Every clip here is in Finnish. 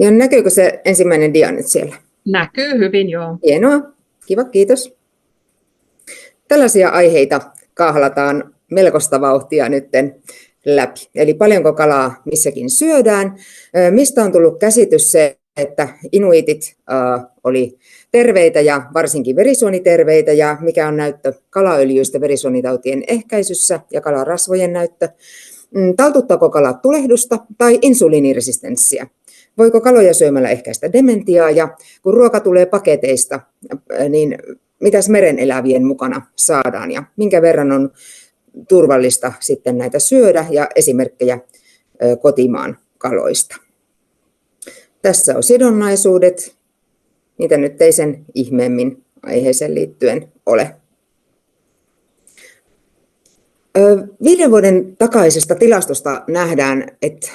Ja näkyykö se ensimmäinen dia nyt siellä? Näkyy hyvin, joo. Hienoa. Kiva, kiitos. Tällaisia aiheita kahlataan melkoista vauhtia nytten läpi. Eli paljonko kalaa missäkin syödään, mistä on tullut käsitys se, että inuitit äh, oli terveitä ja varsinkin verisuoniterveitä ja mikä on näyttö kalaöljyistä verisuonitautien ehkäisyssä ja kalarasvojen näyttö. Mm, taltuttaako kala tulehdusta tai insuliiniresistenssiä? Voiko kaloja syömällä ehkäistä dementiaa ja kun ruoka tulee paketeista, niin mitäs meren elävien mukana saadaan ja minkä verran on turvallista sitten näitä syödä ja esimerkkejä kotimaan kaloista. Tässä on sidonnaisuudet. Niitä nyt ei sen ihmeemmin aiheeseen liittyen ole. Viiden vuoden takaisesta tilastosta nähdään, että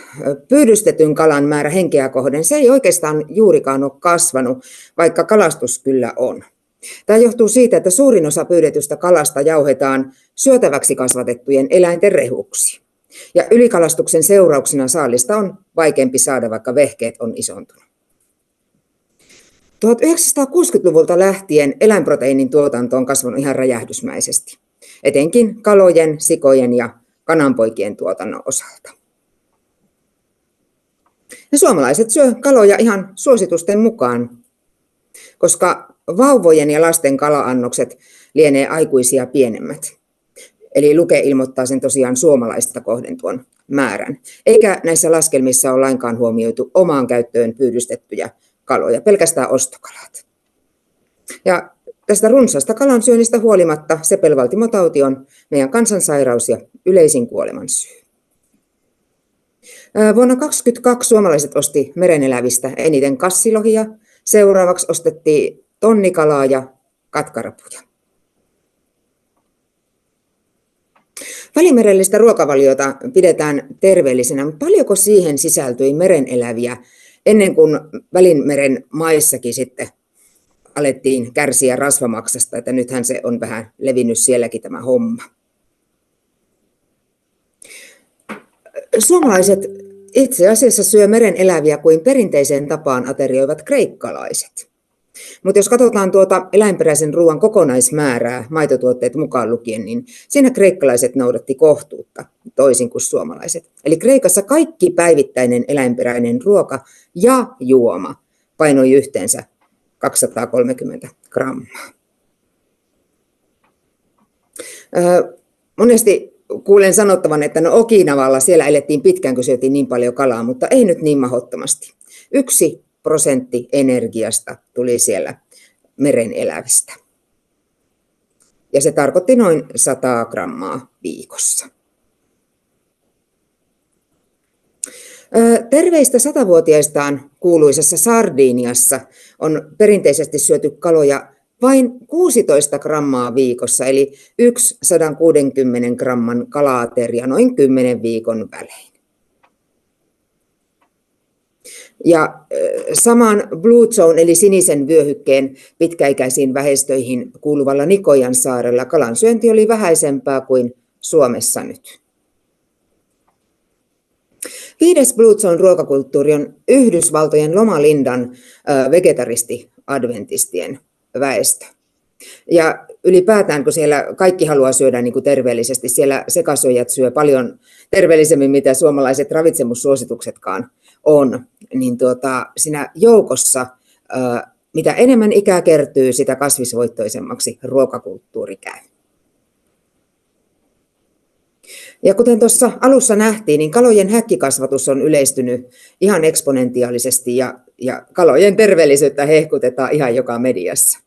pyydystetyn kalan määrä henkeä kohden se ei oikeastaan juurikaan ole kasvanut, vaikka kalastus kyllä on. Tämä johtuu siitä, että suurin osa pyydetystä kalasta jauhetaan syötäväksi kasvatettujen eläinten rehuksi. Ja ylikalastuksen seurauksena saalista on vaikeampi saada, vaikka vehkeet on isontunut. 1960-luvulta lähtien eläinproteiinin tuotanto on kasvanut ihan räjähdysmäisesti, etenkin kalojen, sikojen ja kananpoikien tuotannon osalta. Ja suomalaiset syö kaloja ihan suositusten mukaan, koska vauvojen ja lasten kalaannokset lienee aikuisia pienemmät. Eli Luke ilmoittaa sen tosiaan suomalaista kohden tuon määrän. Eikä näissä laskelmissa ole lainkaan huomioitu omaan käyttöön pyydystettyjä kaloja, pelkästään ostokalat. Ja tästä runsaasta kalan syönnistä huolimatta sepelvaltimotauti on meidän kansansairaus ja yleisin kuoleman syy. Vuonna 2022 suomalaiset osti merenelävistä eniten kassilohia, seuraavaksi ostettiin tonnikalaa ja katkarapuja. Välimerellistä ruokavaliota pidetään terveellisenä, paljonko siihen sisältyi mereneläviä ennen kuin Välimeren maissakin sitten alettiin kärsiä rasvamaksasta, että nythän se on vähän levinnyt sielläkin tämä homma. Suomalaiset itse asiassa syö meren eläviä kuin perinteiseen tapaan aterioivat kreikkalaiset. Mutta jos katsotaan tuota eläinperäisen ruoan kokonaismäärää, maitotuotteet mukaan lukien, niin siinä kreikkalaiset noudatti kohtuutta toisin kuin suomalaiset. Eli Kreikassa kaikki päivittäinen eläinperäinen ruoka ja juoma painoi yhteensä 230 grammaa. monesti kuulen sanottavan, että no Okinavalla siellä elettiin pitkään, kun syötiin niin paljon kalaa, mutta ei nyt niin mahottomasti. Yksi prosentti energiasta tuli siellä meren elävistä. Ja se tarkoitti noin 100 grammaa viikossa. Terveistä satavuotiaistaan kuuluisessa Sardiniassa on perinteisesti syöty kaloja vain 16 grammaa viikossa, eli 1 160 gramman kalaateria noin 10 viikon välein. Ja saman Blue Zone eli sinisen vyöhykkeen pitkäikäisiin väestöihin kuuluvalla Nikojan saarella kalansyönti oli vähäisempää kuin Suomessa nyt. Viides Blue Zone ruokakulttuuri on Yhdysvaltojen Lomalindan vegetaristi-adventistien väestö. Ja ylipäätään, kun siellä kaikki haluaa syödä niin kuin terveellisesti, siellä sekasyöjät syö paljon terveellisemmin, mitä suomalaiset ravitsemussuosituksetkaan on, niin tuota, siinä joukossa, mitä enemmän ikää kertyy, sitä kasvisvoittoisemmaksi ruokakulttuuri käy. Ja kuten tuossa alussa nähtiin, niin kalojen häkkikasvatus on yleistynyt ihan eksponentiaalisesti ja, ja kalojen terveellisyyttä hehkutetaan ihan joka mediassa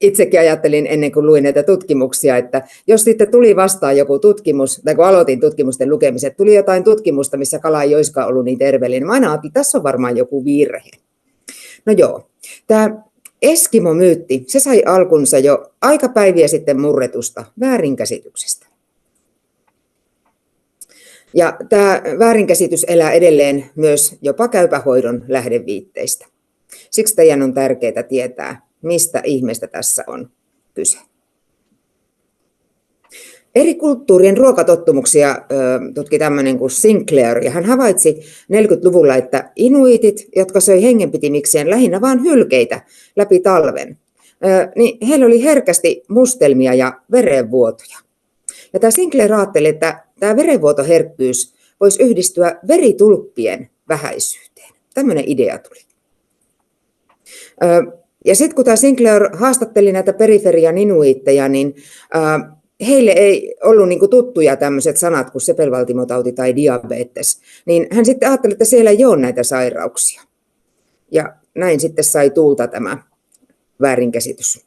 itsekin ajattelin ennen kuin luin näitä tutkimuksia, että jos sitten tuli vastaan joku tutkimus, tai kun aloitin tutkimusten lukemiset, tuli jotain tutkimusta, missä kala ei olisikaan ollut niin terveellinen, niin mä aina ajattelin, että tässä on varmaan joku virhe. No joo, tämä Eskimo-myytti, se sai alkunsa jo aika päiviä sitten murretusta väärinkäsityksestä. Ja tämä väärinkäsitys elää edelleen myös jopa käypähoidon lähdeviitteistä. Siksi teidän on tärkeää tietää, mistä ihmeestä tässä on kyse. Eri kulttuurien ruokatottumuksia tutki tämmöinen kuin Sinclair, ja hän havaitsi 40-luvulla, että inuitit, jotka söi hengenpitimikseen lähinnä vain hylkeitä läpi talven, niin heillä oli herkästi mustelmia ja verenvuotoja. Ja tämä Sinclair ajatteli, että tämä verenvuotoherkkyys voisi yhdistyä veritulppien vähäisyyteen. Tämmöinen idea tuli. Ja sitten kun tämä Sinclair haastatteli näitä periferian inuitteja, niin heille ei ollut niin tuttuja tämmöiset sanat kuin sepelvaltimotauti tai diabetes, niin hän sitten ajatteli, että siellä ei ole näitä sairauksia. Ja näin sitten sai tuulta tämä väärinkäsitys.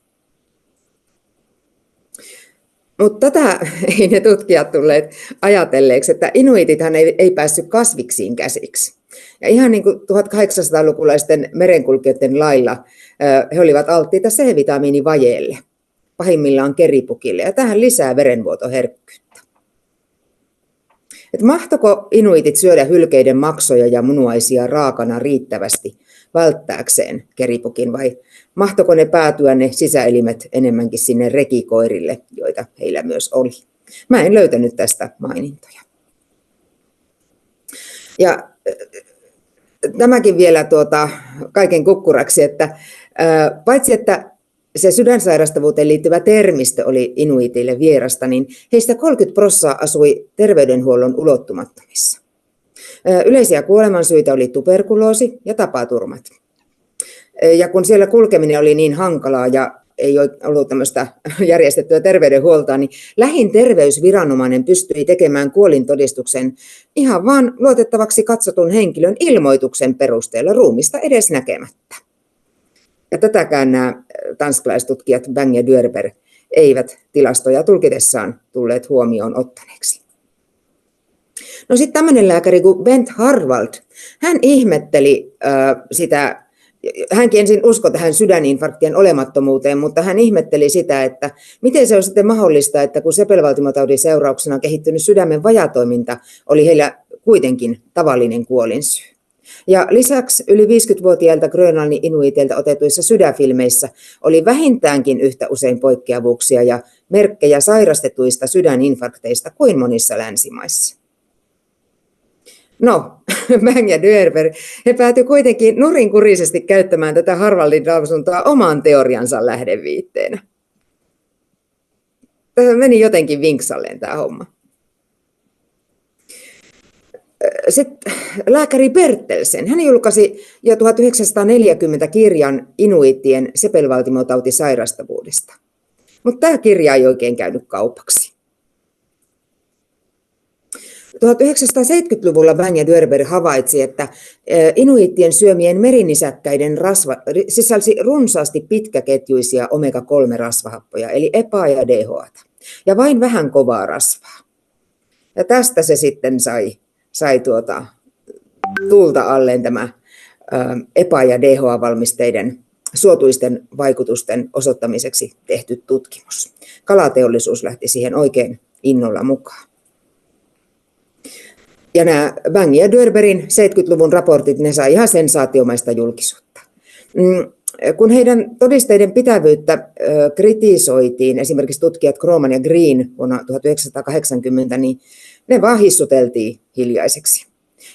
Mutta tätä ei ne tutkijat tulleet ajatelleeksi, että inuitithan ei, ei päässyt kasviksiin käsiksi. Ja ihan niin kuin 1800-lukulaisten merenkulkijoiden lailla he olivat alttiita C-vitamiinivajeelle, pahimmillaan keripukille, ja tähän lisää verenvuotoherkkyyttä. Et mahtoko inuitit syödä hylkeiden maksoja ja munuaisia raakana riittävästi välttääkseen keripukin vai mahtoko ne päätyä ne sisäelimet enemmänkin sinne rekikoirille, joita heillä myös oli? Mä en löytänyt tästä mainintoja. Ja tämäkin vielä tuota, kaiken kukkuraksi, että paitsi että se sydänsairastavuuteen liittyvä termistö oli inuitille vierasta, niin heistä 30 prosenttia asui terveydenhuollon ulottumattomissa. Yleisiä kuolemansyitä oli tuberkuloosi ja tapaturmat. Ja kun siellä kulkeminen oli niin hankalaa ja ei ollut tämmöistä järjestettyä terveydenhuoltoa, niin lähin terveysviranomainen pystyi tekemään kuolintodistuksen ihan vain luotettavaksi katsotun henkilön ilmoituksen perusteella ruumista edes näkemättä. Ja tätäkään nämä tanskalaistutkijat Bang ja Dörber eivät tilastoja tulkitessaan tulleet huomioon ottaneeksi. No sitten tämmöinen lääkäri kuin Bent Harvald, hän ihmetteli äh, sitä, hänkin ensin uskoi tähän sydäninfarktien olemattomuuteen, mutta hän ihmetteli sitä, että miten se on sitten mahdollista, että kun sepelvaltimotaudin seurauksena kehittynyt sydämen vajatoiminta oli heillä kuitenkin tavallinen kuolinsyy. Ja lisäksi yli 50-vuotiailta Grönlannin inuiteilta otetuissa sydänfilmeissä oli vähintäänkin yhtä usein poikkeavuuksia ja merkkejä sairastetuista sydäninfarkteista kuin monissa länsimaissa. No, Bang ja Dörber, he päätyivät kuitenkin nurinkurisesti käyttämään tätä Harvardin lausuntoa oman teoriansa lähdeviitteenä. Tämä meni jotenkin vinksalleen tämä homma. Sitten lääkäri Bertelsen, hän julkaisi jo 1940 kirjan inuitien sepelvaltimotauti-sairastavuudesta. Mutta tämä kirja ei oikein käynyt kaupaksi. 1970-luvulla Bang ja Dörber havaitsi, että inuittien syömien merinisäkkäiden rasva sisälsi runsaasti pitkäketjuisia omega-3-rasvahappoja, eli EPA ja DHA, ja vain vähän kovaa rasvaa. Ja tästä se sitten sai, sai tuota, tulta alleen tämä EPA- ja DHA-valmisteiden suotuisten vaikutusten osoittamiseksi tehty tutkimus. Kalateollisuus lähti siihen oikein innolla mukaan. Ja nämä Bang ja Dörberin 70-luvun raportit, ne sai ihan sensaatiomaista julkisuutta. Mm, kun heidän todisteiden pitävyyttä kritisoitiin, esimerkiksi tutkijat Kroman ja Green vuonna 1980, niin ne vaan hissuteltiin hiljaiseksi.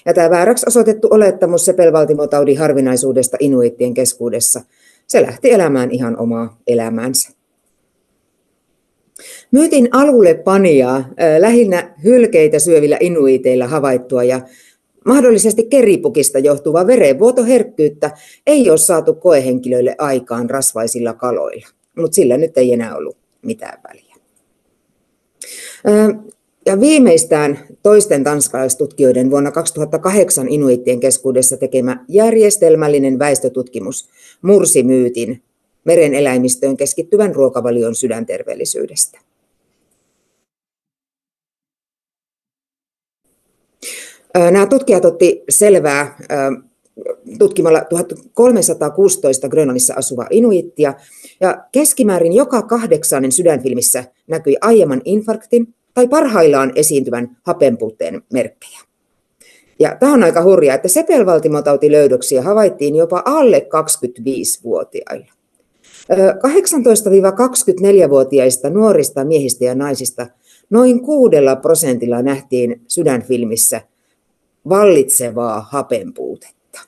Ja tämä vääräksi osoitettu olettamus sepelvaltimotaudin harvinaisuudesta inuittien keskuudessa, se lähti elämään ihan omaa elämäänsä. Myytin alulle panijaa lähinnä hylkeitä syövillä inuiteilla havaittua ja mahdollisesti keripukista johtuvaa verenvuotoherkkyyttä ei ole saatu koehenkilöille aikaan rasvaisilla kaloilla, mutta sillä nyt ei enää ollut mitään väliä. Ja viimeistään toisten tanskalaistutkijoiden vuonna 2008 inuittien keskuudessa tekemä järjestelmällinen väestötutkimus mursi myytin meren eläimistöön keskittyvän ruokavalion sydänterveellisyydestä. Nämä tutkijat otti selvää tutkimalla 1316 Grönlannissa asuva inuittia, ja keskimäärin joka kahdeksannen sydänfilmissä näkyi aiemman infarktin tai parhaillaan esiintyvän hapenpuutteen merkkejä. Ja tämä on aika hurjaa, että sepelvaltimotautilöydöksiä havaittiin jopa alle 25-vuotiailla. 18-24-vuotiaista nuorista miehistä ja naisista noin kuudella prosentilla nähtiin sydänfilmissä vallitsevaa hapenpuutetta.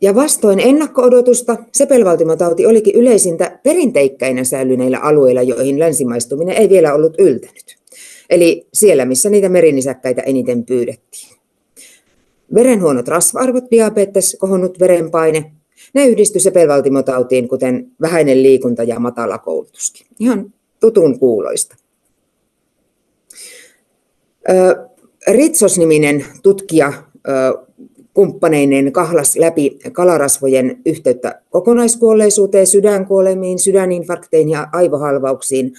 Ja vastoin ennakko-odotusta sepelvaltimotauti olikin yleisintä perinteikkäinä säilyneillä alueilla, joihin länsimaistuminen ei vielä ollut yltänyt. Eli siellä, missä niitä merinisäkkäitä eniten pyydettiin. Verenhuonot rasva-arvot, diabetes, kohonnut verenpaine, ne yhdisty sepelvaltimotautiin, kuten vähäinen liikunta ja matala koulutuskin. Ihan tutun kuuloista. Ritsos-niminen tutkija kumppaneinen kahlas läpi kalarasvojen yhteyttä kokonaiskuolleisuuteen, sydänkuolemiin, sydäninfarkteihin ja aivohalvauksiin.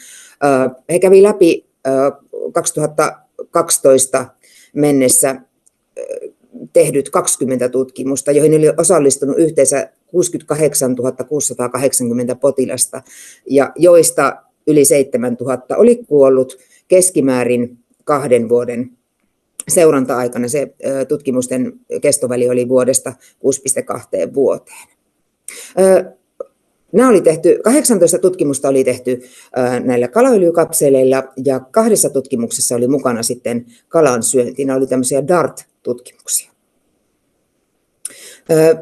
He kävi läpi 2012 mennessä tehdyt 20 tutkimusta, joihin oli osallistunut yhteensä 68 680 potilasta, ja joista yli 7 000 oli kuollut keskimäärin kahden vuoden seuranta-aikana. Se tutkimusten kestoväli oli vuodesta 6,2 vuoteen. Nämä oli tehty, 18 tutkimusta oli tehty näillä kalaöljykapseleilla ja kahdessa tutkimuksessa oli mukana sitten kalan syönti. Nämä oli tämmöisiä DART-tutkimuksia.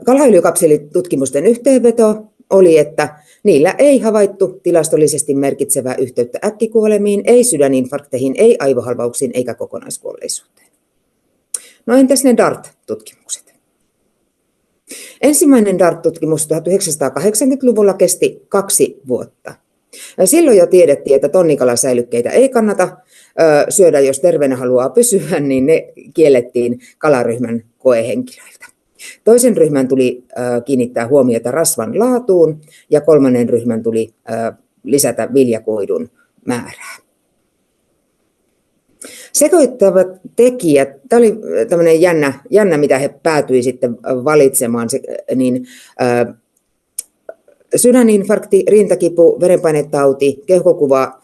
Kalaöljykapselitutkimusten yhteenveto oli, että niillä ei havaittu tilastollisesti merkitsevää yhteyttä äkkikuolemiin, ei sydäninfarkteihin, ei aivohalvauksiin eikä kokonaiskuolleisuuteen. No entäs ne DART-tutkimukset? Ensimmäinen DART-tutkimus 1980-luvulla kesti kaksi vuotta. Silloin jo tiedettiin, että tonnikalasäilykkeitä ei kannata syödä, jos terveenä haluaa pysyä, niin ne kiellettiin kalaryhmän koehenkilöiltä. Toisen ryhmän tuli kiinnittää huomiota rasvan laatuun ja kolmannen ryhmän tuli lisätä viljakoidun määrää. Sekoittavat tekijät, tämä oli tämmöinen jännä, jännä mitä he päätyi sitten valitsemaan, niin sydäninfarkti, rintakipu, verenpainetauti, keuhkokuva,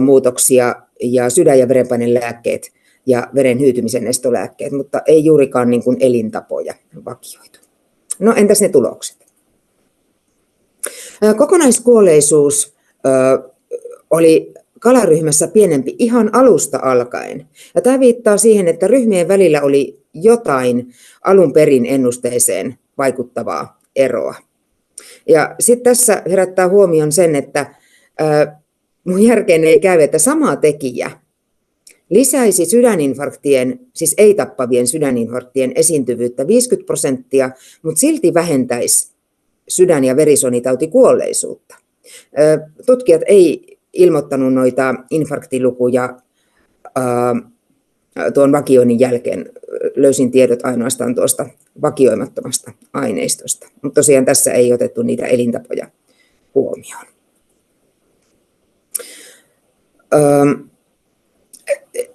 muutoksia ja sydän- ja verenpainelääkkeet ja veren hyytymisen estolääkkeet, mutta ei juurikaan niin kuin elintapoja vakioitu. No entäs ne tulokset? Kokonaiskuolleisuus oli kalaryhmässä pienempi ihan alusta alkaen. Ja tämä viittaa siihen, että ryhmien välillä oli jotain alun perin ennusteeseen vaikuttavaa eroa. Ja sitten tässä herättää huomion sen, että mun järkeen ei käy, että sama tekijä lisäisi sydäninfarktien, siis ei-tappavien sydäninfarktien esiintyvyyttä 50 prosenttia, mutta silti vähentäisi sydän- ja verisonitautikuolleisuutta. Tutkijat ei ilmoittanut noita infarktilukuja tuon vakioinnin jälkeen. Löysin tiedot ainoastaan tuosta vakioimattomasta aineistosta, mutta tosiaan tässä ei otettu niitä elintapoja huomioon.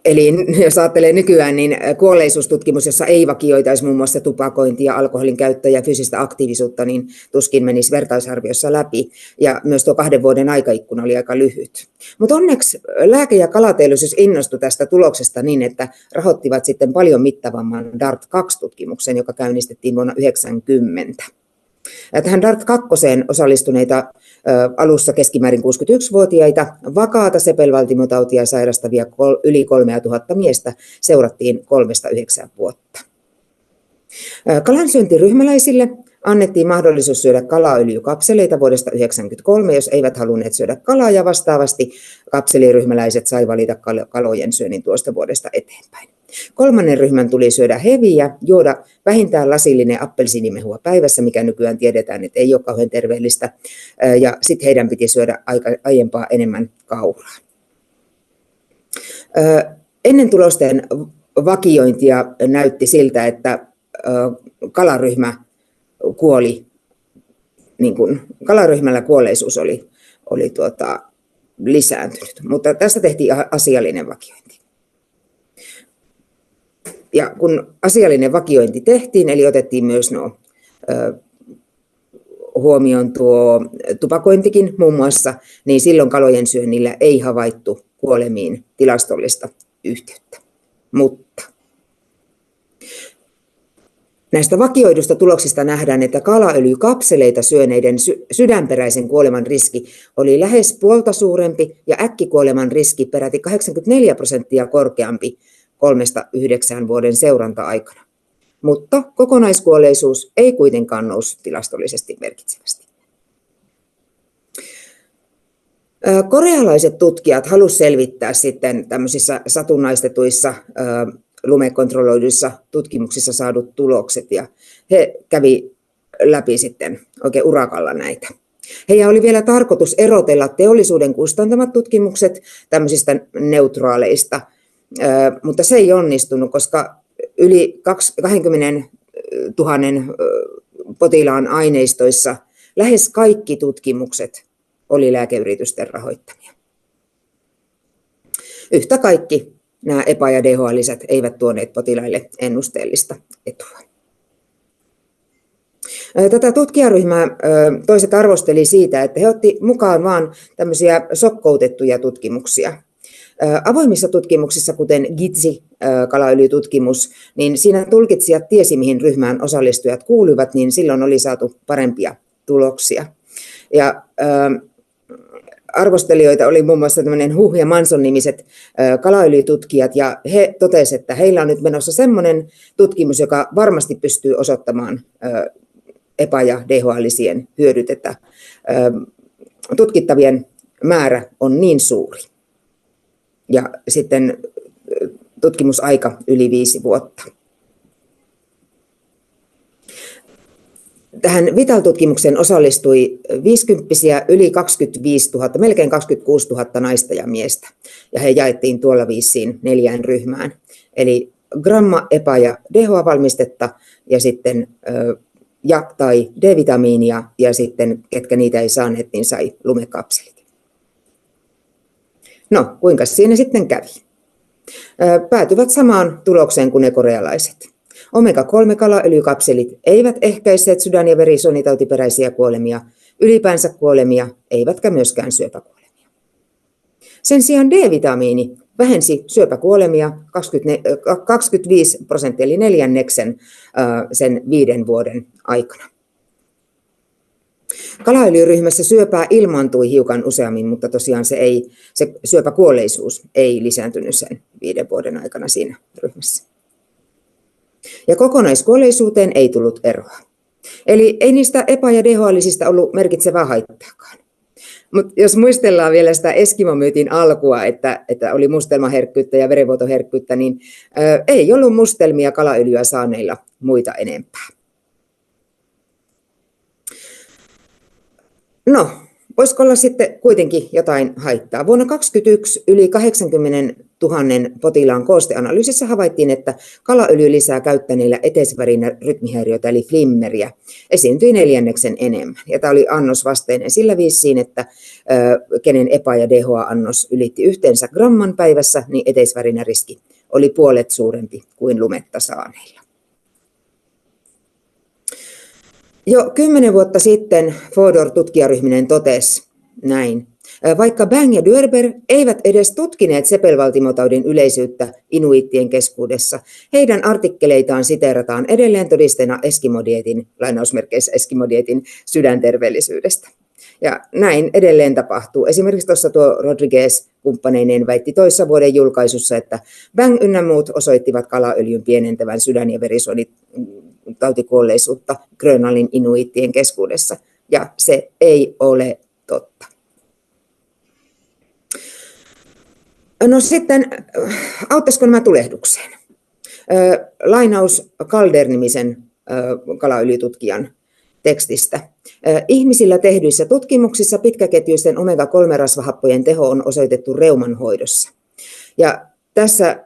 Eli jos ajattelee nykyään, niin kuolleisuustutkimus, jossa ei vakioitaisi muun muassa tupakointia, alkoholin käyttöä ja fyysistä aktiivisuutta, niin tuskin menisi vertaisarviossa läpi. Ja myös tuo kahden vuoden aikaikkuna oli aika lyhyt. Mutta onneksi lääke- ja kalateollisuus innostui tästä tuloksesta niin, että rahoittivat sitten paljon mittavamman DART-2-tutkimuksen, joka käynnistettiin vuonna 1990. Tähän DART-2 osallistuneita alussa keskimäärin 61-vuotiaita vakaata sepelvaltimotautia sairastavia yli 3000 miestä seurattiin kolmesta yhdeksän vuotta. Kalansyöntiryhmäläisille annettiin mahdollisuus syödä kalaöljykapseleita vuodesta 1993, jos eivät halunneet syödä kalaa, ja vastaavasti kapseliryhmäläiset sai valita kalojen syönnin tuosta vuodesta eteenpäin. Kolmannen ryhmän tuli syödä heviä, juoda vähintään lasillinen appelsiinimehua päivässä, mikä nykyään tiedetään, että ei ole kauhean terveellistä. Ja sitten heidän piti syödä aika, aiempaa enemmän kauraa. Ennen tulosten vakiointia näytti siltä, että kalaryhmä kuoli, niin kuin, kalaryhmällä kuolleisuus oli, oli tuota, lisääntynyt, mutta tästä tehtiin asiallinen vakiointi. Ja kun asiallinen vakiointi tehtiin, eli otettiin myös nuo huomioon tuo tupakointikin muun muassa, niin silloin kalojen syönnillä ei havaittu kuolemiin tilastollista yhteyttä. Mutta Näistä vakioidusta tuloksista nähdään, että kalaöljykapseleita syöneiden sydänperäisen kuoleman riski oli lähes puolta suurempi ja äkkikuoleman riski peräti 84 prosenttia korkeampi kolmesta yhdeksään vuoden seuranta-aikana. Mutta kokonaiskuolleisuus ei kuitenkaan noussut tilastollisesti merkitsevästi. Korealaiset tutkijat halusivat selvittää sitten tämmöisissä satunnaistetuissa lumekontrolloiduissa tutkimuksissa saadut tulokset ja he kävi läpi sitten oikein urakalla näitä. Heidän oli vielä tarkoitus erotella teollisuuden kustantamat tutkimukset tämmöisistä neutraaleista, mutta se ei onnistunut, koska yli 20 000 potilaan aineistoissa lähes kaikki tutkimukset oli lääkeyritysten rahoittamia. Yhtä kaikki nämä EPA- ja DHA-lisät eivät tuoneet potilaille ennusteellista etua. Tätä tutkijaryhmää toiset arvosteli siitä, että he otti mukaan vain tämmöisiä sokkoutettuja tutkimuksia. Avoimissa tutkimuksissa, kuten GITSI, kalaöljytutkimus, niin siinä tulkitsijat tiesi, mihin ryhmään osallistujat kuuluvat, niin silloin oli saatu parempia tuloksia. Ja arvostelijoita oli muun muassa tämmöinen Huh ja Manson nimiset kalaöljytutkijat, ja he totesivat, että heillä on nyt menossa semmoinen tutkimus, joka varmasti pystyy osoittamaan EPA- ja DHA-lisien hyödyt, että tutkittavien määrä on niin suuri. Ja sitten tutkimusaika yli viisi vuotta. Tähän Vital-tutkimukseen osallistui 50 yli 25 000, melkein 26 000 naista ja miestä. Ja he jaettiin tuolla viisiin neljään ryhmään. Eli gramma, epa- ja DHA-valmistetta ja sitten ja tai D-vitamiinia ja sitten ketkä niitä ei saaneet, niin sai lumekapselit. No, kuinka siinä sitten kävi? Päätyvät samaan tulokseen kuin ne korealaiset. Omega-3 kalaöljykapselit eivät ehkäisseet sydän- ja verisuonitautiperäisiä kuolemia, ylipäänsä kuolemia, eivätkä myöskään syöpäkuolemia. Sen sijaan D-vitamiini vähensi syöpäkuolemia 25 prosenttia, eli neljänneksen sen viiden vuoden aikana. Kalaöljyryhmässä syöpää ilmaantui hiukan useammin, mutta tosiaan se, ei, se syöpäkuolleisuus ei lisääntynyt sen viiden vuoden aikana siinä ryhmässä. Ja kokonaiskuolleisuuteen ei tullut eroa. Eli ei niistä epä- ja DHLisistä ollut merkitsevää haittaakaan. Mutta jos muistellaan vielä sitä Eskimo-myytin alkua, että, että oli mustelmaherkkyyttä ja verenvuotoherkkyyttä, niin ö, ei ollut mustelmia kalaöljyä saaneilla muita enempää. No, voisiko olla sitten kuitenkin jotain haittaa? Vuonna 2021 yli 80 000 potilaan koosteanalyysissä havaittiin, että kalaöljy lisää käyttäneillä eteisvärinä rytmihäiriötä eli flimmeriä esiintyi neljänneksen enemmän. Ja tämä oli annos vasteinen sillä viisiin, että kenen EPA- ja DHA-annos ylitti yhteensä gramman päivässä, niin eteisvärinä riski oli puolet suurempi kuin lumetta saaneilla. Jo kymmenen vuotta sitten Fodor-tutkijaryhminen totesi näin. Vaikka Bang ja Dörber eivät edes tutkineet sepelvaltimotaudin yleisyyttä inuittien keskuudessa, heidän artikkeleitaan siteerataan edelleen todisteena Eskimodietin, lainausmerkeissä Eskimodietin sydänterveellisyydestä. Ja näin edelleen tapahtuu. Esimerkiksi tuossa tuo Rodriguez kumppaneineen väitti toissa vuoden julkaisussa, että Bang ynnä muut osoittivat kalaöljyn pienentävän sydän- ja verisuonitautikuolleisuutta Grönalin inuittien keskuudessa. Ja se ei ole totta. No sitten, auttaisiko nämä tulehdukseen? Lainaus Kalder-nimisen tekstistä. Ihmisillä tehdyissä tutkimuksissa pitkäketjuisten omega-3-rasvahappojen teho on osoitettu reuman hoidossa. Ja tässä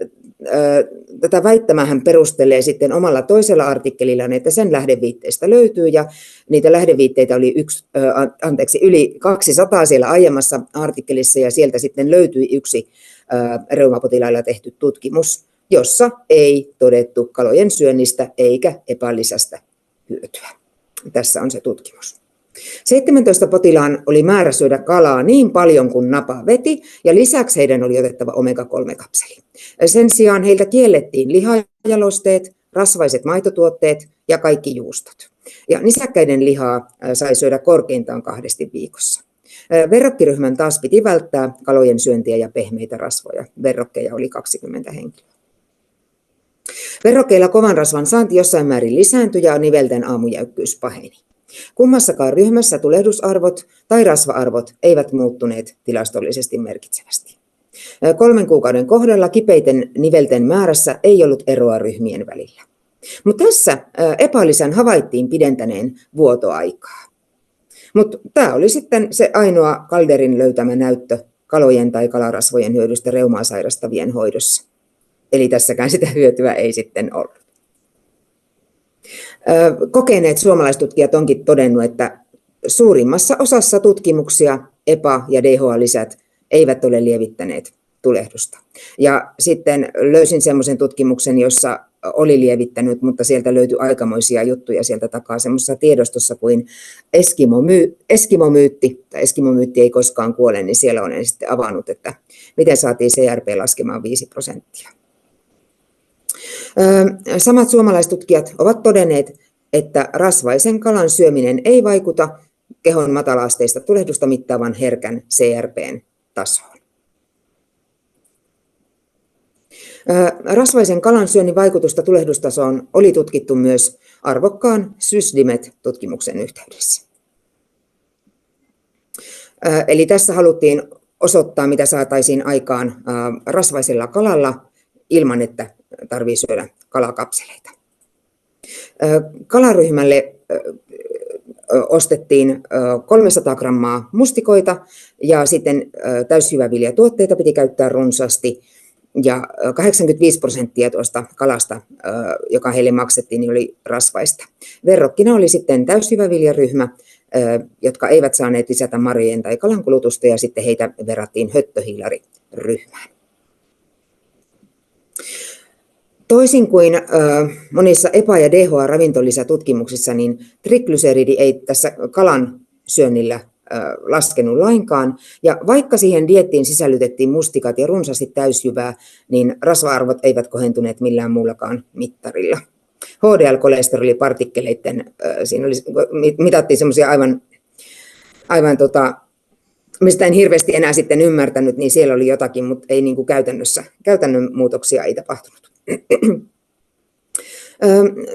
tätä väittämähän perustelee sitten omalla toisella artikkelillaan, että sen lähdeviitteistä löytyy ja niitä lähdeviitteitä oli yksi, anteeksi, yli 200 siellä aiemmassa artikkelissa ja sieltä sitten löytyi yksi reumapotilailla tehty tutkimus, jossa ei todettu kalojen syönnistä eikä epälisästä hyötyä. Tässä on se tutkimus. 17 potilaan oli määrä syödä kalaa niin paljon kuin napa veti, ja lisäksi heidän oli otettava omega-3-kapseli. Sen sijaan heiltä kiellettiin lihajalosteet, rasvaiset maitotuotteet ja kaikki juustot. Ja nisäkkäiden lihaa sai syödä korkeintaan kahdesti viikossa. Verrokkiryhmän taas piti välttää kalojen syöntiä ja pehmeitä rasvoja. Verrokkeja oli 20 henkilöä. Verrokkeilla kovan rasvan saanti jossain määrin lisääntyi ja nivelten aamujäykkyys paheni. Kummassakaan ryhmässä tulehdusarvot tai rasva-arvot eivät muuttuneet tilastollisesti merkitsevästi. Kolmen kuukauden kohdalla kipeiten nivelten määrässä ei ollut eroa ryhmien välillä. Mutta tässä epäilisän havaittiin pidentäneen vuotoaikaa. Mutta tämä oli sitten se ainoa Kalderin löytämä näyttö kalojen tai kalarasvojen hyödystä reumaa sairastavien hoidossa. Eli tässäkään sitä hyötyä ei sitten ollut. Kokeneet suomalaistutkijat onkin todennut, että suurimmassa osassa tutkimuksia EPA- ja DHA-lisät eivät ole lievittäneet tulehdusta. Ja sitten löysin semmoisen tutkimuksen, jossa oli lievittänyt, mutta sieltä löytyi aikamoisia juttuja sieltä takaa semmoisessa tiedostossa kuin Eskimo-my- Eskimomyytti, tai Eskimomyytti ei koskaan kuole, niin siellä on sitten avannut, että miten saatiin CRP laskemaan 5 prosenttia. Samat suomalaistutkijat ovat todenneet, että rasvaisen kalan syöminen ei vaikuta kehon matalaasteista tulehdusta mittaavan herkän CRPn tasoon. Rasvaisen kalan syönnin vaikutusta tulehdustasoon oli tutkittu myös arvokkaan Sysdimet-tutkimuksen yhteydessä. Eli tässä haluttiin osoittaa, mitä saataisiin aikaan rasvaisella kalalla ilman, että tarvii syödä kalakapseleita. Kalaryhmälle ostettiin 300 grammaa mustikoita ja sitten täysjyväviljatuotteita piti käyttää runsaasti. Ja 85 prosenttia tuosta kalasta, joka heille maksettiin, niin oli rasvaista. Verrokkina oli sitten täysjyväviljaryhmä, jotka eivät saaneet lisätä marjojen tai kalankulutusta, ja sitten heitä verrattiin höttöhiilariryhmään. Toisin kuin monissa EPA- ja DHA-ravintolisätutkimuksissa, niin triglyceridi ei tässä kalan syönnillä laskenut lainkaan. Ja vaikka siihen diettiin sisällytettiin mustikat ja runsaasti täysjyvää, niin rasva-arvot eivät kohentuneet millään muullakaan mittarilla. HDL-kolesterolipartikkeleiden, siinä oli, mitattiin semmoisia aivan, aivan tota, mistä en hirveästi enää sitten ymmärtänyt, niin siellä oli jotakin, mutta ei niin kuin käytännössä, käytännön muutoksia ei tapahtunut.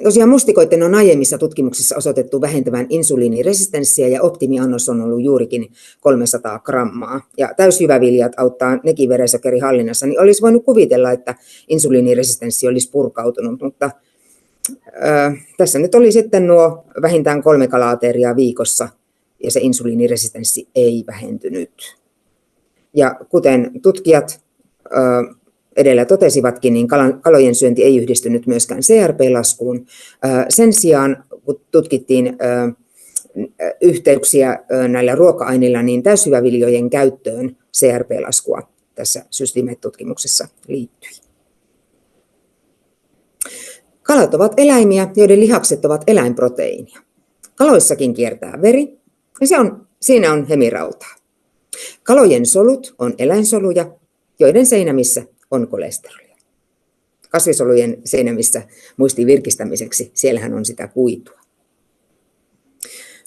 Tosiaan mustikoiden on aiemmissa tutkimuksissa osoitettu vähentävän insuliiniresistenssiä ja optimiannos on ollut juurikin 300 grammaa. Ja täysjyväviljat auttaa nekin verensokerihallinnassa, niin olisi voinut kuvitella, että insuliiniresistenssi olisi purkautunut, mutta äh, tässä nyt oli sitten nuo vähintään kolme kalaateriaa viikossa ja se insuliiniresistenssi ei vähentynyt. Ja kuten tutkijat äh, edellä totesivatkin, niin kalojen syönti ei yhdistynyt myöskään CRP-laskuun. Sen sijaan, kun tutkittiin yhteyksiä näillä ruoka-aineilla, niin täyshyväviljojen käyttöön CRP-laskua tässä Systimet-tutkimuksessa liittyi. Kalat ovat eläimiä, joiden lihakset ovat eläinproteiinia. Kaloissakin kiertää veri, ja se on, siinä on hemirautaa. Kalojen solut on eläinsoluja, joiden seinämissä on kolesterolia. Kasvisolujen seinämissä muistin virkistämiseksi, siellähän on sitä kuitua.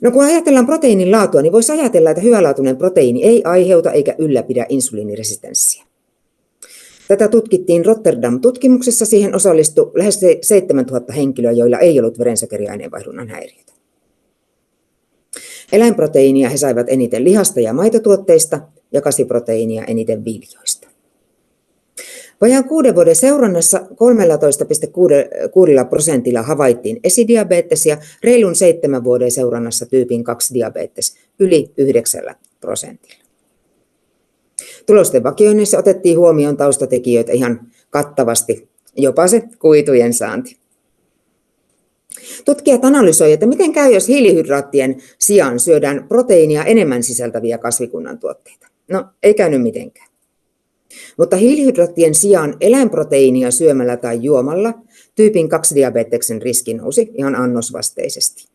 No kun ajatellaan proteiinin laatua, niin voisi ajatella, että hyvälaatuinen proteiini ei aiheuta eikä ylläpidä insuliiniresistenssiä. Tätä tutkittiin Rotterdam-tutkimuksessa. Siihen osallistui lähes 7000 henkilöä, joilla ei ollut verensokeriaineenvaihdunnan häiriötä. Eläinproteiinia he saivat eniten lihasta ja maitotuotteista ja kasviproteiinia eniten viljoista. Vajaan kuuden vuoden seurannassa 13,6 prosentilla havaittiin esidiabetesia, reilun seitsemän vuoden seurannassa tyypin 2 diabetes yli 9 prosentilla. Tulosten vakioinnissa otettiin huomioon taustatekijöitä ihan kattavasti, jopa se kuitujen saanti. Tutkijat analysoivat, että miten käy, jos hiilihydraattien sijaan syödään proteiinia enemmän sisältäviä kasvikunnan tuotteita. No, ei käynyt mitenkään. Mutta hiilihydraattien sijaan eläinproteiinia syömällä tai juomalla tyypin 2 diabeteksen riski nousi ihan annosvasteisesti.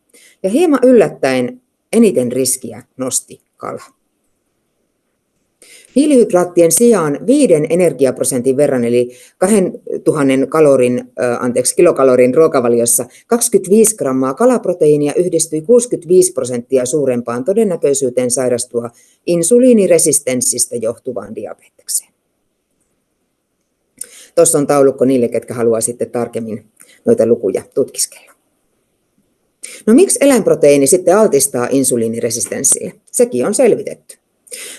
Ja hieman yllättäen eniten riskiä nosti kala. Hiilihydraattien sijaan viiden energiaprosentin verran, eli 2000 kalorin, anteeksi, kilokalorin ruokavaliossa 25 grammaa kalaproteiinia yhdistyi 65 prosenttia suurempaan todennäköisyyteen sairastua insuliiniresistenssistä johtuvaan diabetekseen. Tuossa on taulukko niille, ketkä haluaa sitten tarkemmin noita lukuja tutkiskella. No miksi eläinproteiini sitten altistaa insuliiniresistenssille? Sekin on selvitetty.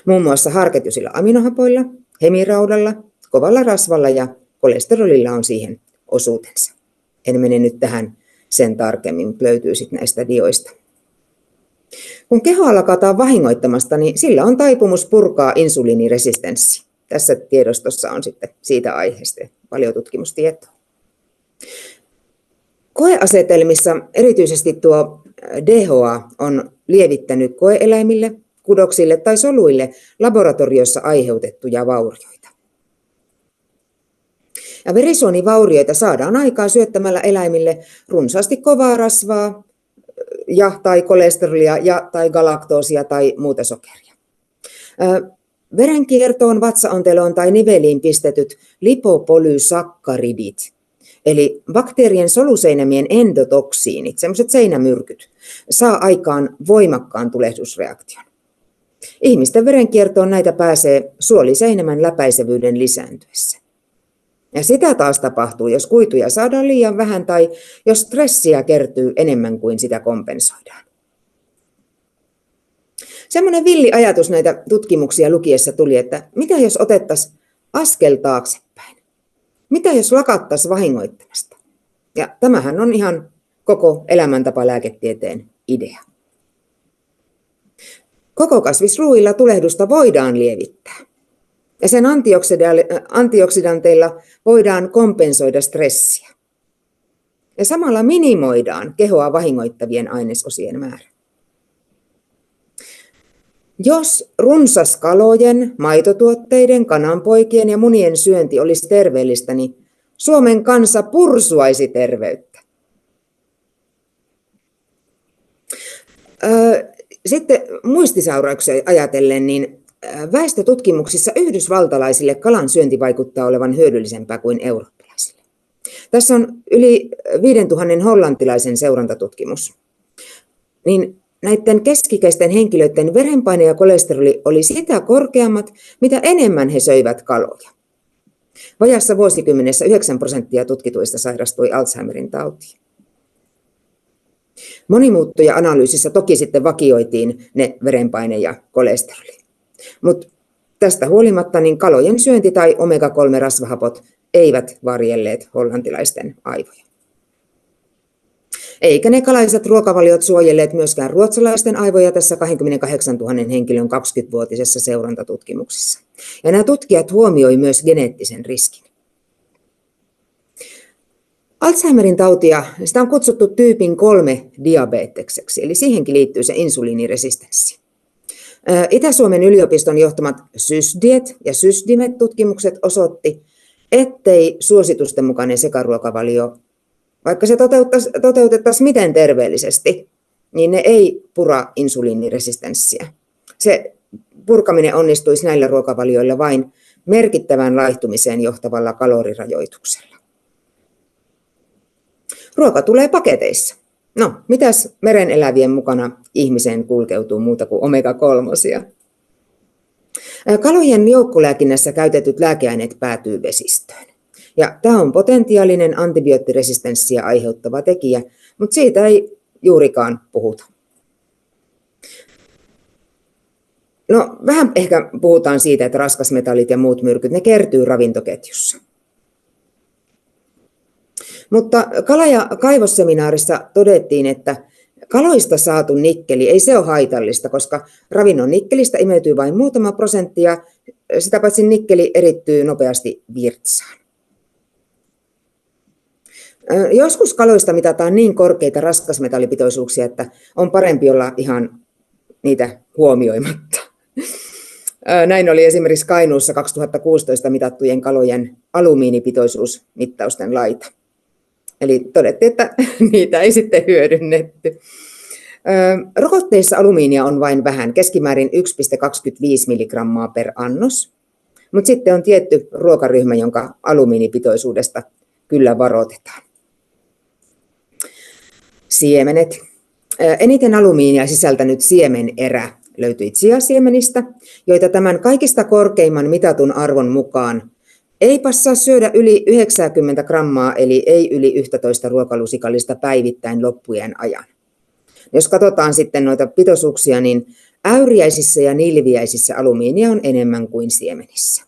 Muun muassa harketysillä aminohapoilla, hemiraudalla, kovalla rasvalla ja kolesterolilla on siihen osuutensa. En mene nyt tähän sen tarkemmin, löytyy sitten näistä dioista. Kun kehoa lakataan vahingoittamasta, niin sillä on taipumus purkaa insuliiniresistenssi. Tässä tiedostossa on sitten siitä aiheesta paljon tutkimustietoa. Koeasetelmissa erityisesti tuo DHA on lievittänyt koeeläimille kudoksille tai soluille laboratoriossa aiheutettuja vaurioita. Ja verisuonivaurioita saadaan aikaan syöttämällä eläimille runsaasti kovaa rasvaa ja tai kolesterolia ja tai galaktoosia tai muuta sokeria. Verenkiertoon, vatsaonteloon tai niveliin pistetyt lipopolysakkaridit, eli bakteerien soluseinämien endotoksiinit, sellaiset seinämyrkyt, saa aikaan voimakkaan tulehdusreaktion. Ihmisten verenkiertoon näitä pääsee suoliseinämän läpäisevyyden lisääntyessä. Ja sitä taas tapahtuu, jos kuituja saadaan liian vähän tai jos stressiä kertyy enemmän kuin sitä kompensoidaan. Semmoinen villi ajatus näitä tutkimuksia lukiessa tuli, että mitä jos otettaisiin askel taaksepäin? Mitä jos lakattaisiin vahingoittamasta? Ja tämähän on ihan koko elämäntapalääketieteen idea. Koko kasvisruuilla tulehdusta voidaan lievittää. Ja sen antioksidanteilla voidaan kompensoida stressiä. Ja samalla minimoidaan kehoa vahingoittavien ainesosien määrä. Jos runsaskalojen, maitotuotteiden, kananpoikien ja munien syönti olisi terveellistä, niin Suomen kansa pursuaisi terveyttä. Sitten muistisaurauksia ajatellen, niin väestötutkimuksissa yhdysvaltalaisille kalan syönti vaikuttaa olevan hyödyllisempää kuin eurooppalaisille. Tässä on yli 5000 hollantilaisen seurantatutkimus. Niin näiden keskikäisten henkilöiden verenpaine ja kolesteroli oli sitä korkeammat, mitä enemmän he söivät kaloja. Vajassa vuosikymmenessä 9 prosenttia tutkituista sairastui Alzheimerin tautiin. Monimuuttuja-analyysissä toki sitten vakioitiin ne verenpaine ja kolesteroli. Mutta tästä huolimatta niin kalojen syönti tai omega-3-rasvahapot eivät varjelleet hollantilaisten aivoja. Eikä ne kalaiset ruokavaliot suojelleet myöskään ruotsalaisten aivoja tässä 28 000 henkilön 20-vuotisessa seurantatutkimuksessa. Ja nämä tutkijat huomioivat myös geneettisen riskin. Alzheimerin tautia sitä on kutsuttu tyypin kolme diabetekseksi, eli siihenkin liittyy se insuliiniresistenssi. Itä-Suomen yliopiston johtamat SysDiet ja SysDimet-tutkimukset osoitti, ettei suositusten mukainen sekaruokavalio, vaikka se toteutettaisiin miten terveellisesti, niin ne ei pura insuliiniresistenssiä. Se purkaminen onnistuisi näillä ruokavalioilla vain merkittävään laihtumiseen johtavalla kalorirajoituksella. Ruoka tulee paketeissa. No, mitäs meren elävien mukana ihmiseen kulkeutuu muuta kuin omega-3? Kalojen joukkolääkinnässä käytetyt lääkeaineet päätyy vesistöön. Ja tämä on potentiaalinen antibioottiresistenssiä aiheuttava tekijä, mutta siitä ei juurikaan puhuta. No, vähän ehkä puhutaan siitä, että raskasmetallit ja muut myrkyt, ne kertyy ravintoketjussa. Mutta kala- ja kaivosseminaarissa todettiin, että kaloista saatu nikkeli ei se ole haitallista, koska ravinnon nikkelistä imeytyy vain muutama prosentti ja sitä paitsi nikkeli erittyy nopeasti virtsaan. Joskus kaloista mitataan niin korkeita raskasmetallipitoisuuksia, että on parempi olla ihan niitä huomioimatta. Näin oli esimerkiksi Kainuussa 2016 mitattujen kalojen alumiinipitoisuusmittausten laita. Eli todettiin, että niitä ei sitten hyödynnetty. Rokotteissa alumiinia on vain vähän, keskimäärin 1,25 milligrammaa per annos, mutta sitten on tietty ruokaryhmä, jonka alumiinipitoisuudesta kyllä varoitetaan. Siemenet. Eniten alumiinia sisältänyt siemenerä löytyi chiasiemenistä, joita tämän kaikista korkeimman mitatun arvon mukaan ei passaa syödä yli 90 grammaa, eli ei yli 11 ruokalusikallista päivittäin loppujen ajan. Jos katsotaan sitten noita pitoisuuksia, niin äyriäisissä ja nilviäisissä alumiinia on enemmän kuin siemenissä.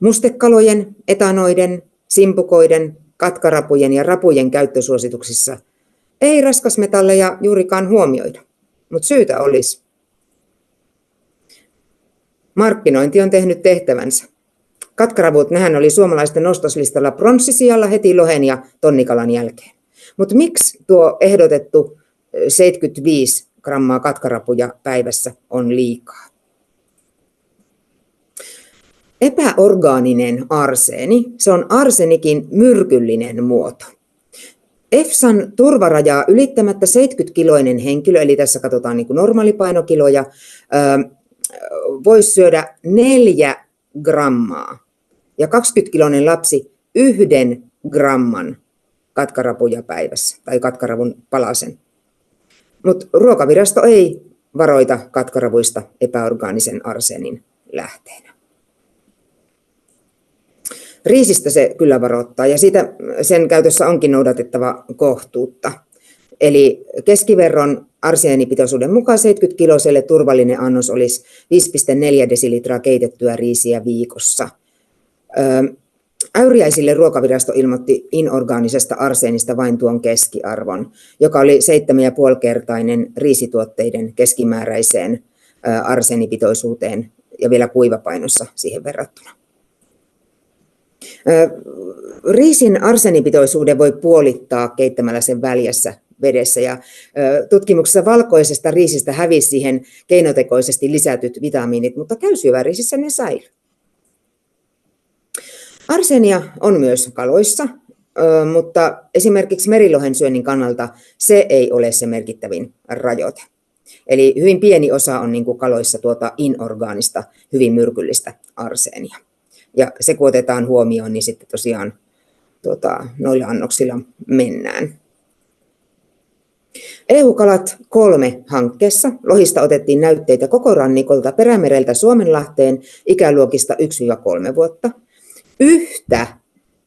Mustekalojen, etanoiden, simpukoiden, katkarapujen ja rapujen käyttösuosituksissa ei raskasmetalleja juurikaan huomioida, mutta syytä olisi. Markkinointi on tehnyt tehtävänsä. Katkaravut, nehän oli suomalaisten ostoslistalla pronssisijalla heti lohen ja tonnikalan jälkeen. Mutta miksi tuo ehdotettu 75 grammaa katkarapuja päivässä on liikaa? Epäorgaaninen arseeni, se on arsenikin myrkyllinen muoto. EFSAn turvarajaa ylittämättä 70-kiloinen henkilö, eli tässä katsotaan niin normaalipainokiloja, voisi syödä neljä grammaa ja 20-kiloinen lapsi yhden gramman katkarapuja päivässä tai katkaravun palasen. Mutta ruokavirasto ei varoita katkaravuista epäorgaanisen arsenin lähteenä. Riisistä se kyllä varoittaa ja siitä sen käytössä onkin noudatettava kohtuutta. Eli keskiverron arseenipitoisuuden mukaan 70 kiloselle turvallinen annos olisi 5,4 desilitraa keitettyä riisiä viikossa. Äyriäisille ruokavirasto ilmoitti inorgaanisesta arseenista vain tuon keskiarvon, joka oli 7,5-kertainen riisituotteiden keskimääräiseen arseenipitoisuuteen ja vielä kuivapainossa siihen verrattuna. Riisin arsenipitoisuuden voi puolittaa keittämällä sen väljässä vedessä ja tutkimuksessa valkoisesta riisistä hävisi siihen keinotekoisesti lisätyt vitamiinit, mutta täysyväriisissä ne säilyy. Arsenia on myös kaloissa, mutta esimerkiksi merilohen syönnin kannalta se ei ole se merkittävin rajoite. Eli hyvin pieni osa on niin kuin kaloissa tuota inorgaanista, hyvin myrkyllistä arseenia. Ja se kun otetaan huomioon, niin sitten tosiaan tuota, noilla annoksilla mennään. EU-kalat kolme hankkeessa. Lohista otettiin näytteitä koko rannikolta Perämereltä Suomenlahteen ikäluokista 1-3 vuotta. Yhtä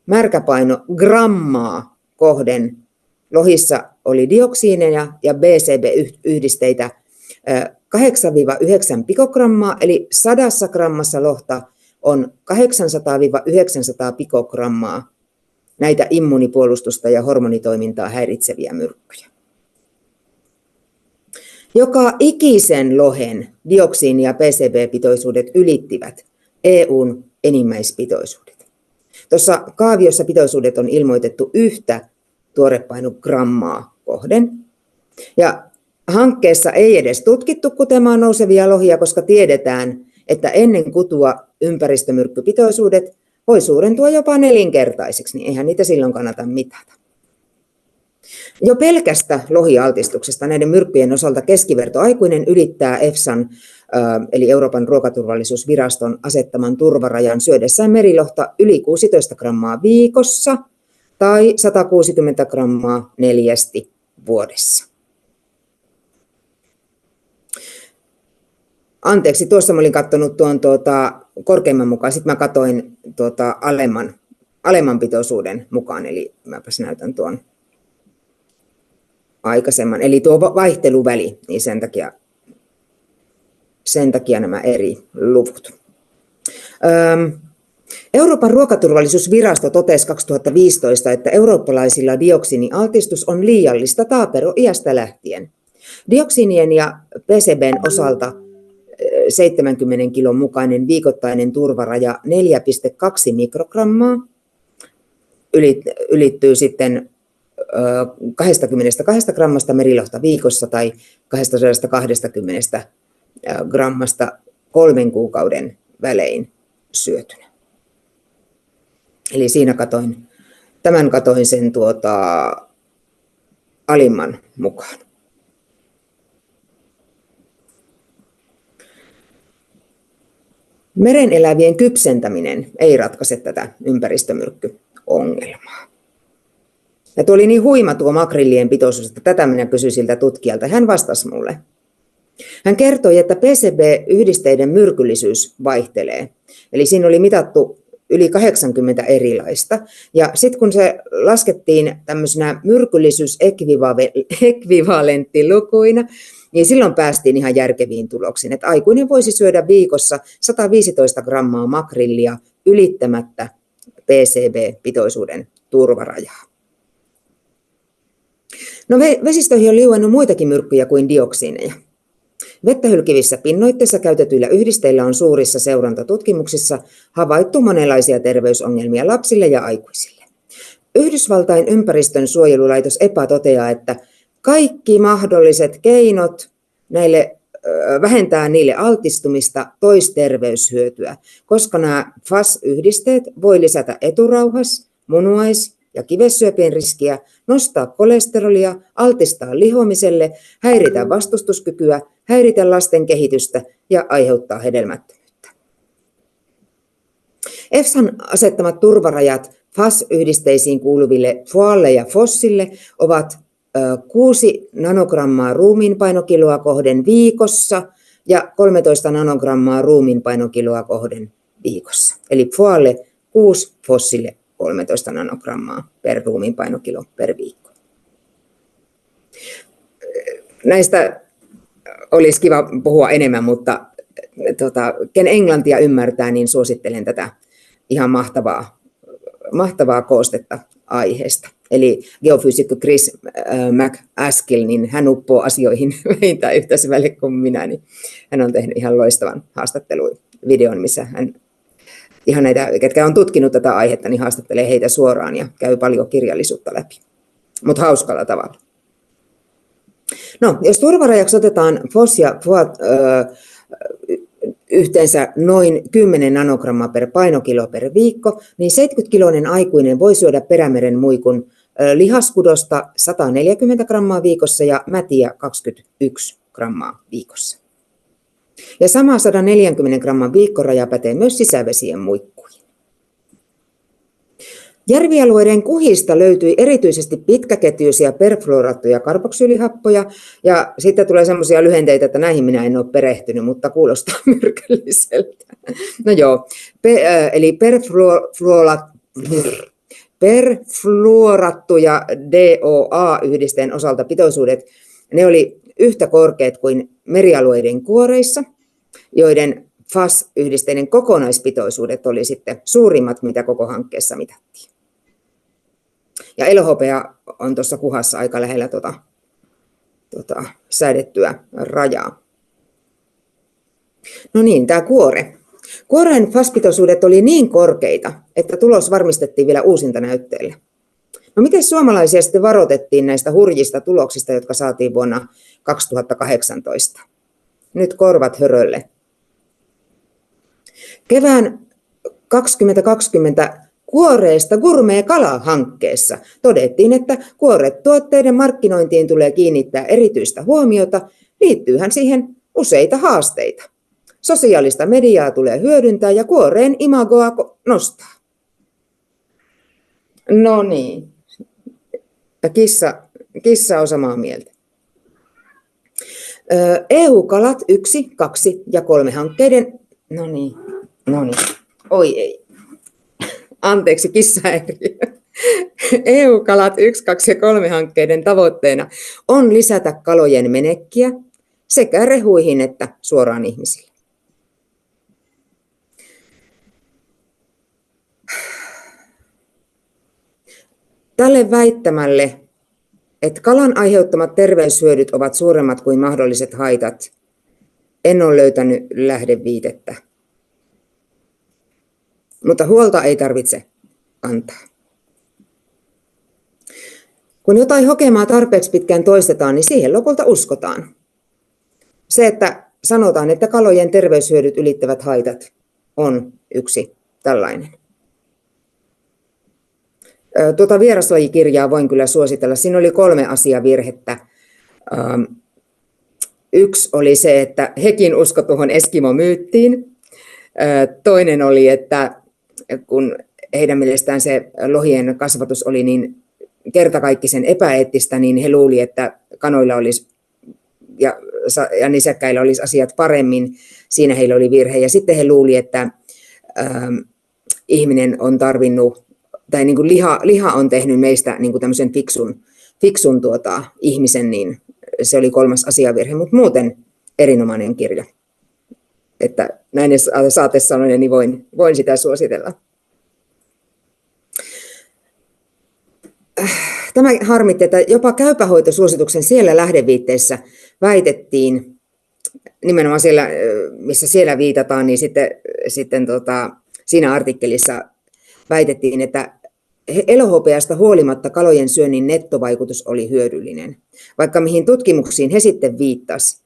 märkäpaino grammaa kohden lohissa oli dioksiineja ja BCB-yhdisteitä 8-9 pikogrammaa, eli sadassa grammassa lohta on 800-900 pikogrammaa näitä immunipuolustusta ja hormonitoimintaa häiritseviä myrkkyjä. Joka ikisen lohen dioksiini- ja PCB-pitoisuudet ylittivät EUn enimmäispitoisuudet. Tuossa kaaviossa pitoisuudet on ilmoitettu yhtä tuorepainogrammaa kohden. Ja hankkeessa ei edes tutkittu kutemaan nousevia lohia, koska tiedetään, että ennen kutua ympäristömyrkkypitoisuudet voi suurentua jopa nelinkertaisiksi, niin eihän niitä silloin kannata mitata. Jo pelkästä lohialtistuksesta näiden myrkkyjen osalta keskivertoaikuinen ylittää EFSAn eli Euroopan ruokaturvallisuusviraston asettaman turvarajan syödessään merilohta yli 16 grammaa viikossa tai 160 grammaa neljästi vuodessa. Anteeksi, tuossa mä olin katsonut tuon tuota, korkeimman mukaan, sitten mä katoin tuota, alemman, alemman pitoisuuden mukaan, eli mäpäs näytän tuon aikaisemman, eli tuo vaihteluväli, niin sen takia, sen takia nämä eri luvut. Öm, Euroopan ruokaturvallisuusvirasto totesi 2015, että eurooppalaisilla dioksiinialtistus on liiallista taaperoiästä lähtien. Dioksiinien ja PCBn osalta 70 kilon mukainen viikoittainen turvaraja 4,2 mikrogrammaa ylittyy sitten 22 grammasta merilohta viikossa tai 220 grammasta kolmen kuukauden välein syötynä. Eli siinä katoin, tämän katoin sen tuota, alimman mukaan. Meren elävien kypsentäminen ei ratkaise tätä ympäristömyrkkyongelmaa. Ja tuo oli niin huima tuo makrillien pitoisuus, että tätä minä kysyin siltä tutkijalta. Hän vastasi mulle. Hän kertoi, että PCB-yhdisteiden myrkyllisyys vaihtelee. Eli siinä oli mitattu yli 80 erilaista. Ja sitten kun se laskettiin tämmöisenä myrkyllisyysekvivalenttilukuina, niin silloin päästiin ihan järkeviin tuloksiin, että aikuinen voisi syödä viikossa 115 grammaa makrillia ylittämättä PCB-pitoisuuden turvarajaa. No vesistöihin on liuennut muitakin myrkkyjä kuin dioksiineja. Vettä hylkivissä pinnoitteissa käytetyillä yhdisteillä on suurissa seurantatutkimuksissa havaittu monenlaisia terveysongelmia lapsille ja aikuisille. Yhdysvaltain ympäristön suojelulaitos EPA toteaa, että kaikki mahdolliset keinot näille vähentää niille altistumista toisterveyshyötyä, koska nämä FAS-yhdisteet voi lisätä eturauhas, munuais- ja kivessyöpien riskiä, nostaa kolesterolia, altistaa lihomiselle, häiritä vastustuskykyä, häiritä lasten kehitystä ja aiheuttaa hedelmättömyyttä. EFSAn asettamat turvarajat FAS-yhdisteisiin kuuluville FOAlle ja FOSSille ovat 6 nanogrammaa ruumiinpainokiloa kohden viikossa ja 13 nanogrammaa ruumiinpainokiloa kohden viikossa. Eli FOAlle 6, FOSSille 13 nanogrammaa per ruumiinpainokilo per viikko. Näistä olisi kiva puhua enemmän, mutta tota, ken englantia ymmärtää, niin suosittelen tätä ihan mahtavaa, mahtavaa koostetta aiheesta. Eli geofyysikko Chris äh, McAskill, niin hän uppoo asioihin vähintään yhtä syvälle kuin minä, niin hän on tehnyt ihan loistavan haastatteluvideon, missä hän ihan näitä, ketkä on tutkinut tätä aihetta, niin haastattelee heitä suoraan ja käy paljon kirjallisuutta läpi, mutta hauskalla tavalla. No, jos turvarajaksi otetaan FOS ja FOAT, ö, yhteensä noin 10 nanogrammaa per painokilo per viikko, niin 70-kiloinen aikuinen voi syödä perämeren muikun lihaskudosta 140 grammaa viikossa ja mätiä 21 grammaa viikossa. Ja sama 140 gramman viikkoraja pätee myös sisävesien muikkuihin. Järvialueiden kuhista löytyi erityisesti pitkäketjuisia perfluorattuja karboksylihappoja ja sitten tulee semmoisia lyhenteitä, että näihin minä en ole perehtynyt, mutta kuulostaa myrkylliseltä. No joo, Pe, eli perfluorat, perfluorattuja DOA-yhdisteen osalta pitoisuudet, ne oli yhtä korkeat kuin merialueiden kuoreissa, joiden FAS-yhdisteiden kokonaispitoisuudet oli sitten suurimmat, mitä koko hankkeessa mitattiin. Ja elohopea on tuossa kuhassa aika lähellä tuota, tuota, säädettyä rajaa. No niin, tämä kuore. Kuoreen FAS-pitoisuudet oli niin korkeita, että tulos varmistettiin vielä uusinta näytteellä. No miten suomalaisia sitten varoitettiin näistä hurjista tuloksista, jotka saatiin vuonna 2018? Nyt korvat hörölle. Kevään 2020 kuoreesta gourmet-kala-hankkeessa todettiin, että kuoretuotteiden markkinointiin tulee kiinnittää erityistä huomiota, liittyyhän siihen useita haasteita. Sosiaalista mediaa tulee hyödyntää ja kuoreen imagoa nostaa. No niin. Kissa, kissa on samaa mieltä. EU-kalat 1, 2 ja 3 hankkeiden, no niin, no niin, oi ei, anteeksi kissahäiriö. EU-kalat 1, 2 ja 3 hankkeiden tavoitteena on lisätä kalojen menekkiä sekä rehuihin että suoraan ihmisille. Tälle väittämälle, että kalan aiheuttamat terveyshyödyt ovat suuremmat kuin mahdolliset haitat, en ole löytänyt lähdeviitettä mutta huolta ei tarvitse antaa. Kun jotain hokemaa tarpeeksi pitkään toistetaan, niin siihen lopulta uskotaan. Se, että sanotaan, että kalojen terveyshyödyt ylittävät haitat, on yksi tällainen. Tuota vieraslajikirjaa voin kyllä suositella. Siinä oli kolme asiavirhettä. Yksi oli se, että hekin usko tuohon Eskimo-myyttiin. Toinen oli, että kun heidän mielestään se lohien kasvatus oli niin kertakaikkisen epäeettistä, niin he luuli, että kanoilla olisi ja, ja nisäkkäillä olisi asiat paremmin. Siinä heillä oli virhe. Ja sitten he luuli, että ähm, ihminen on tarvinnut, tai niin kuin liha, liha on tehnyt meistä niin kuin tämmöisen fiksun, fiksun tuota, ihmisen, niin se oli kolmas asiavirhe, mutta muuten erinomainen kirja. Että näin saatesanoinen, niin voin, voin sitä suositella. Tämä harmitti, että jopa käypähoitosuosituksen siellä lähdeviitteessä väitettiin, nimenomaan siellä, missä siellä viitataan, niin sitten, sitten tota, siinä artikkelissa väitettiin, että elohopeasta huolimatta kalojen syönnin nettovaikutus oli hyödyllinen. Vaikka mihin tutkimuksiin he sitten viittasi,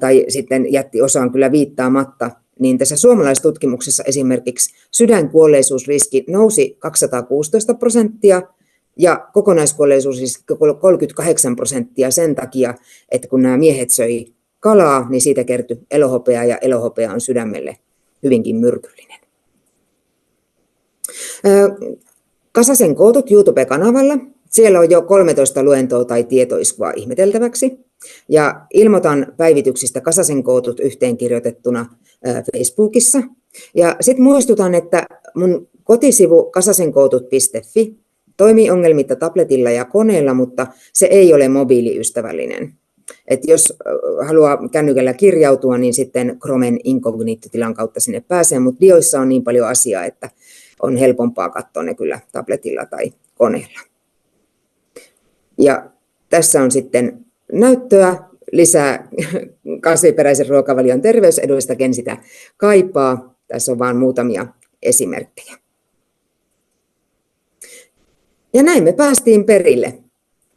tai sitten jätti osaan kyllä viittaamatta, niin tässä suomalaistutkimuksessa esimerkiksi sydänkuolleisuusriski nousi 216 prosenttia ja kokonaiskuolleisuus siis 38 prosenttia sen takia, että kun nämä miehet söi kalaa, niin siitä kertyi elohopeaa ja elohopea on sydämelle hyvinkin myrkyllinen. Kasasen kootut YouTube-kanavalla. Siellä on jo 13 luentoa tai tietoiskua ihmeteltäväksi. Ja ilmoitan päivityksistä Kasasen kootut yhteenkirjoitettuna Facebookissa. Ja sitten muistutan, että mun kotisivu kasasenkoutut.fi toimii ongelmitta tabletilla ja koneella, mutta se ei ole mobiiliystävällinen. Et jos haluaa kännykällä kirjautua, niin sitten Chromen incognito-tilan kautta sinne pääsee, mutta dioissa on niin paljon asiaa, että on helpompaa katsoa ne kyllä tabletilla tai koneella. Ja tässä on sitten näyttöä lisää kasviperäisen ruokavalion terveyseduista, ken sitä kaipaa. Tässä on vain muutamia esimerkkejä. Ja näin me päästiin perille.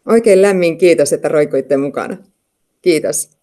Oikein lämmin kiitos, että roikoitte mukana. Kiitos.